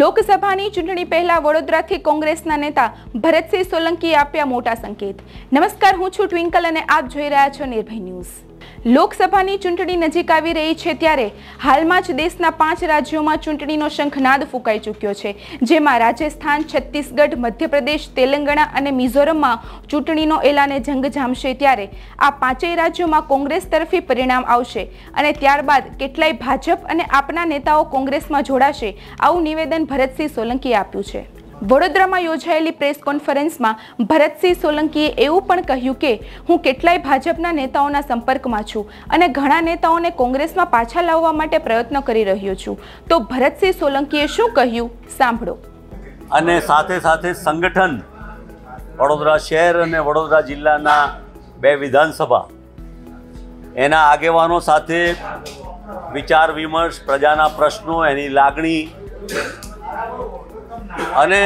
લોકસભાની ચૂંટણી પહેલા વડોદરાથી કોંગ્રેસના નેતા ભરતસિંહ સોલંકીએ આપ્યા મોટા સંકેત. નમસ્કાર, હું છું ટ્વિંકલ અને આપ જોઈ રહ્યા છો નિર્ભય ન્યૂઝ. લોકસભાની ચૂંટણી નજીક આવી રહી છે ત્યારે હાલમાં જ દેશના પાંચ રાજ્યોમાં ચૂંટણીનો શંખનાદ ફૂંકાઈ ચૂક્યો છે, જેમાં રાજસ્થાન, છત્તીસગઢ, મધ્યપ્રદેશ, તેલંગાણા અને મિઝોરમમાં ચૂંટણીનો એલાને જંગ જામશે ત્યારે આ પાંચેય રાજ્યોમાં કોંગ્રેસ તરફી પરિણામ આવશે અને ત્યારબાદ કેટલાય ભાજપ અને આપના નેતાઓ કોંગ્રેસમાં જોડાશે, આવું નિવેદન ભરતસિંહ સોલંકીએ આપ્યું છે. વડોદરામાં યોજાયેલી પ્રેસ કોન્ફરન્સમાં ભરતસિંહ સોલંકીએ એવું પણ કહ્યું કે, હું કેટલાય ભાજપના નેતાઓના સંપર્કમાં છું અને ઘણા નેતાઓને કોંગ્રેસમાં પાછા લાવવા માટે પ્રયત્ન કરી રહ્યો છું. તો ભરતસિંહ સોલંકીએ શું કહ્યું? સાંભળો. અને સાથે સાથે સંગઠન, વડોદરા શહેર અને વડોદરા જિલ્લાના બે વિધાનસભા, એના આગેવાનો સાથે વિચાર વિમર્શ પ્રજાના પ્રશ્નો, એની લાગણી અને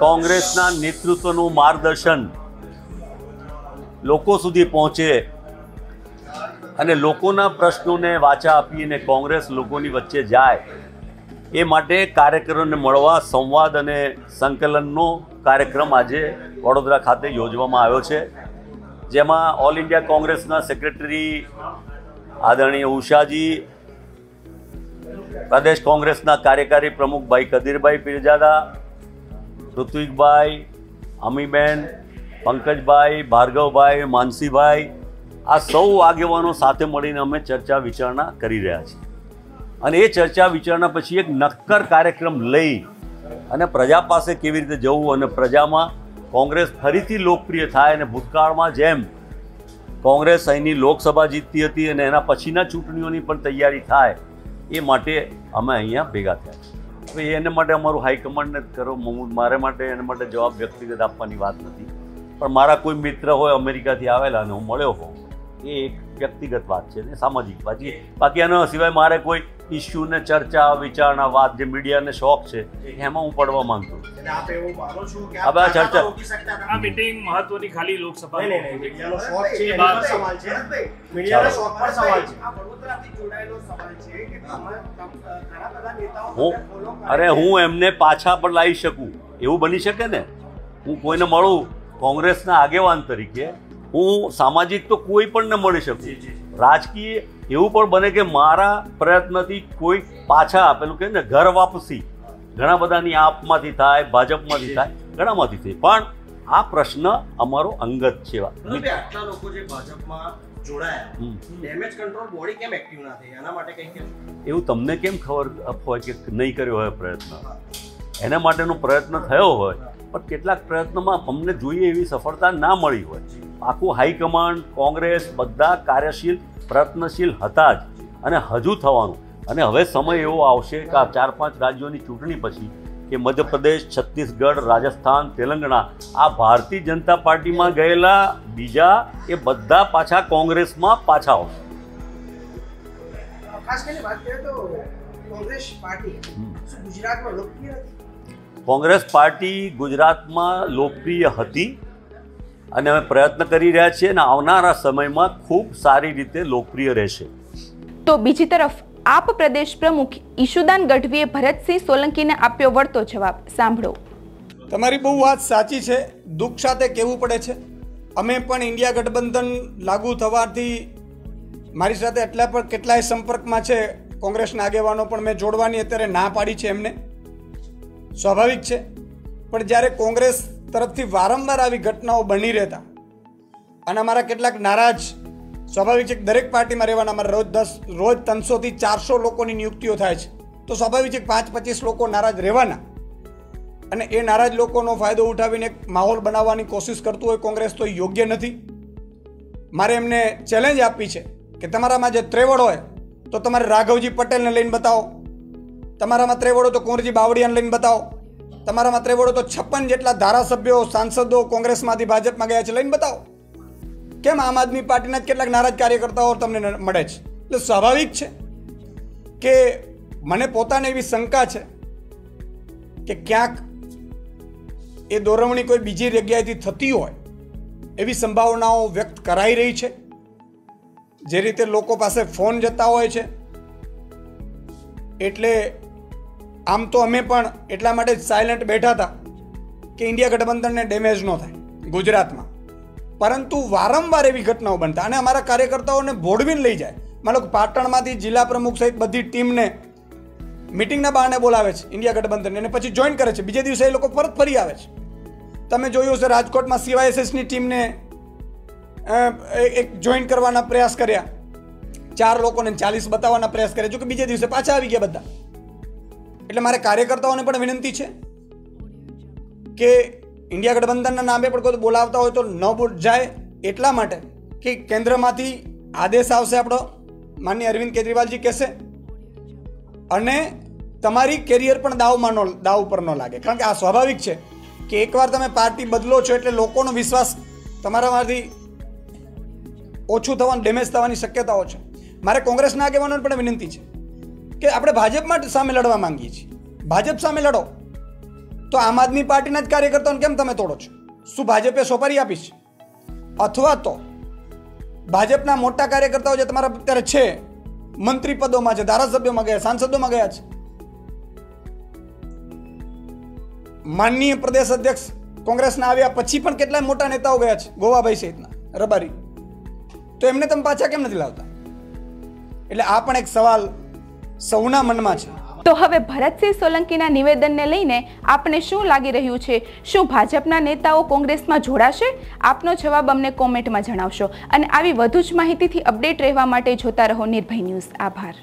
કોંગ્રેસના નેતૃત્વનું માર્ગદર્શન લોકો સુધી પહોંચે અને લોકોના પ્રશ્નોને વાચા આપીને કોંગ્રેસ લોકોની વચ્ચે જાય, એ માટે કાર્યકરોને મળવા સંવાદ અને સંકલનનો કાર્યક્રમ આજે વડોદરા ખાતે યોજવામાં આવ્યો છે. જેમાં ઓલ ઇન્ડિયા કોંગ્રેસના સેક્રેટરી આદરણીય ઉષાજી પ્રદેશ કોંગ્રેસના કાર્યકારી પ્રમુખ ભાઈ કદીરભાઈ પીરજાદા, ઋત્વિકભાઈ, અમીબેન, પંકજભાઈ, ભાર્ગવભાઈ, માનસીભાઈ, આ સૌ આગેવાનો સાથે મળીને અમે ચર્ચા વિચારણા કરી રહ્યા છીએ. અને એ ચર્ચા વિચારણા પછી એક નક્કર કાર્યક્રમ લઈ અને પ્રજા પાસે કેવી રીતે જવું અને પ્રજામાં કોંગ્રેસ ફરીથી લોકપ્રિય થાય અને ભૂતકાળમાં જેમ કોંગ્રેસ અહીંની લોકસભા જીતતી હતી અને એના પછીના ચૂંટણીઓની પણ તૈયારી થાય એ માટે અમે અહીંયા ભેગા થયા હવે એને માટે અમારું હાઈકમાન્ડને જ કરો મારે માટે એને માટે જવાબ વ્યક્તિગત આપવાની વાત નથી. પણ મારા કોઈ મિત્ર હોય અમેરિકાથી આવેલા અને હું મળ્યો હોઉં, એ એક વ્યક્તિગત વાત છે ને સામાજિક વાત છે. બાકી એના સિવાય મારે કોઈ ઇસ્યુ ને ચર્ચા વિચારણા વાત જે મીડિયાને શોખ છે એમાં હું પડવા માંગતો નથી. એટલે આપ એવું માનો છો કે હવે આ ચર્ચા- આ મીટિંગ મહત્વની ખાલી લોકસભા. નહીં, નહીં, નહીં, મીડિયાનો શોખ છે, એ એ વાત પણ સવાલ છે. મીડિયાનો શોખ પણ સવાલ છે. આ વડોદરાથી જોડાયેલો સવાલ છે કે તમારા તમ- ઘણા બધા નેતાઓ હું અરે હું એમને પાછા પણ લાવી શકું. એવું બની શકે ને? હું કોઈને મળું કોંગ્રેસના આગેવાન તરીકે. હું સામાજિક તો કોઈ પણ ને મળી શકું. રાજકીય એવું પણ બને કે મારા પ્રયત્નથી કોઈ પાછા પેલું કહે ને ઘર વાપસી. ઘણા બધાની આપમાંથી થાય ભાજપમાંથી થાય ઘણામાંથી થાય. પણ આ પ્રશ્ન અમારો અંગત છે. આટલા લોકો જે ભાજપમાં જોડાયા ડેમેજ કંટ્રોલ બોડી કેમ એક્ટિવ ના થઈ? એના માટે કંઈ એવું તમને કેમ ખબર હોય કે નહીં કર્યો હોય પ્રયત્ન? એના માટેનો પ્રયત્ન થયો હોય પણ કેટલાક પ્રયત્નમાં અમને જોઈએ એવી સફળતા ના મળી હોય. આખું હાઈકમાન્ડ કોંગ્રેસ બધા કાર્યશીલ પ્રયત્નશીલ હતા જ અને હજુ થવાનું. અને હવે સમય એવો આવશે કે આ ચાર પાંચ રાજ્યોની ચૂંટણી પછી કે મધ્યપ્રદેશ છત્તીસગઢ રાજસ્થાન તેલંગણા આ ભારતીય જનતા પાર્ટીમાં ગયેલા બીજા એ બધા પાછા કોંગ્રેસમાં પાછા આવશે. ખાસ કરીને વાત કરીએ તો કોંગ્રેસ પાર્ટી ગુજરાતમાં લોકપ્રિય હતી? કોંગ્રેસ પાર્ટી ગુજરાતમાં લોકપ્રિય હતી. અને અમે પ્રયત્ન કરી રહ્યા છીએ અને આવનારા સમયમાં ખૂબ સારી રીતે લોકપ્રિય રહેશે. તો બીજી તરફ આપ પ્રદેશ પ્રમુખ ઈશુદાન ગઢવીએ ભરતસિંહ સોલંકીને આપ્યો વળતો જવાબ. સાંભળો. તમારી બહુ વાત સાચી છે. દુઃખ સાથે કહેવું પડે છે. અમે પણ ઇન્ડિયા ગઠબંધન લાગુ થવાથી મારી સાથે એટલા પણ કેટલાય સંપર્કમાં છે. કોંગ્રેસના આગેવાનો પણ મેં જોડવાની અત્યારે ના પાડી છે એમને. સ્વાભાવિક છે. પણ જ્યારે કોંગ્રેસ તરફથી વારંવાર આવી ઘટનાઓ બની રહેતા. અને અમારા કેટલાક નારાજ, સ્વાભાવિક છે કે દરેક પાર્ટીમાં રહેવાના અમારે રોજ દસ, રોજ ત્રણસોથી ચારસો લોકોની નિયુક્તિઓ થાય છે. તો સ્વાભાવિક છે પાંચ, પચીસ લોકો નારાજ રહેવાના. અને એ નારાજ લોકોનો ફાયદો ઉઠાવીને એક માહોલ બનાવવાની કોશિશ કરતું હોય કોંગ્રેસ તો યોગ્ય નથી. મારે એમને ચેલેન્જ આપી છે કે તમારામાં જે ત્રેવડ હોય, તો તમારે રાઘવજી પટેલને લઈને બતાવો. તમારામાં ત્રેવડ હોય તો કુંવરજી બાવળિયાને લઈને બતાવો. તમારામાં માત્ર હોય તો છપ્પન જેટલા ધારાસભ્યો, સાંસદો કોંગ્રેસમાંથી ભાજપમાં ગયા છે. લઈને બતાવો. કેમ આમ આદમી પાર્ટીના કેટલાક નારાજ કાર્યકર્તાઓ તમને મળે છે? એટલે સ્વાભાવિક છે કે મને પોતાને એવી શંકા છે કે ક્યાંક એ દોરવણી કોઈ બીજી જગ્યાએથી થતી હોય એવી સંભાવનાઓ વ્યક્ત કરાઈ રહી છે. જે રીતે લોકો પાસે ફોન જતા હોય છે. એટલે આમ તો અમે પણ એટલા માટે જ સાયલન્ટ બેઠા હતા કે ઇન્ડિયા ગઠબંધનને ડેમેજ ન થાય, ગુજરાતમાં. પરંતુ વારંવાર એવી ઘટનાઓ બનતા અને અમારા કાર્યકર્તાઓને ભોળવીને લઈ જાય. માનો પાટણમાંથી જિલ્લા પ્રમુખ સહિત બધી ટીમને મિટિંગના બહાને બોલાવે છે ઇન્ડિયા ગઠબંધન અને પછી જોઈન કરે છે. બીજે દિવસે એ લોકો પરત ફરી આવે છે. તમે જોયું હશે રાજકોટમાં સીવાયએસએસની ટીમને એક જોઈન કરવાના પ્રયાસ કર્યા. ચાર લોકોને ચાલીસ બતાવવાના પ્રયાસ કર્યા. જો કે બીજે દિવસે પાછા આવી ગયા બધા. એટલે મારે કાર્યકર્તાઓને પણ વિનંતી છે કે ઇન્ડિયા ગઠબંધનના નામે પણ કોઈ બોલાવતા હોય તો ન જાય એટલા માટે કે કેન્દ્રમાંથી આદેશ આવશે આપણો, માન્ય અરવિંદ કેજરીવાલજી કહેશે. અને તમારી કેરિયર પણ દાવમાં નો દાવ ઉપર ન લાગે. કારણ કે આ સ્વાભાવિક છે કે એકવાર તમે પાર્ટી બદલો છો એટલે લોકોનો વિશ્વાસ તમારામાંથી ઓછું થવાનું, ડેમેજ થવાની શક્યતાઓ છે. મારે કોંગ્રેસના આગેવાનોને પણ વિનંતી છે. કે આપણે ભાજપમાં સામે લડવા માંગીએ છીએ. ભાજપ સામે લડો. તો આમ આદમી પાર્ટીના જ કાર્યકર્તાઓને કેમ તમે તોડો છો? શું ભાજપે સોપારી આપી છે? અથવા તો ભાજપના મોટા કાર્યકર્તાઓ જે તમારા અત્યારે છે મંત્રી પદોમાં છે, ધારાસભ્યોમાં ગયા, સાંસદોમાં ગયા છે. માનનીય પ્રદેશ અધ્યક્ષ કોંગ્રેસના આવ્યા પછી પણ કેટલાય મોટા નેતાઓ ગયા છે, ગોવાભાઈ સહિતના, રબારી. તો એમને તમે પાછા કેમ નથી લાવતા? એટલે આ પણ એક સવાલ સૌના મનમાં છે. તો હવે ભરતસિંહ સોલંકીના નિવેદનને લઈને આપને શું લાગી રહ્યું છે? શું ભાજપના નેતાઓ કોંગ્રેસમાં જોડાશે? આપનો જવાબ અમને કોમેન્ટમાં જણાવશો. અને આવી વધુ જ માહિતીથી અપડેટ રહેવા માટે જોતા રહો નિર્ભય ન્યૂઝ. આભાર.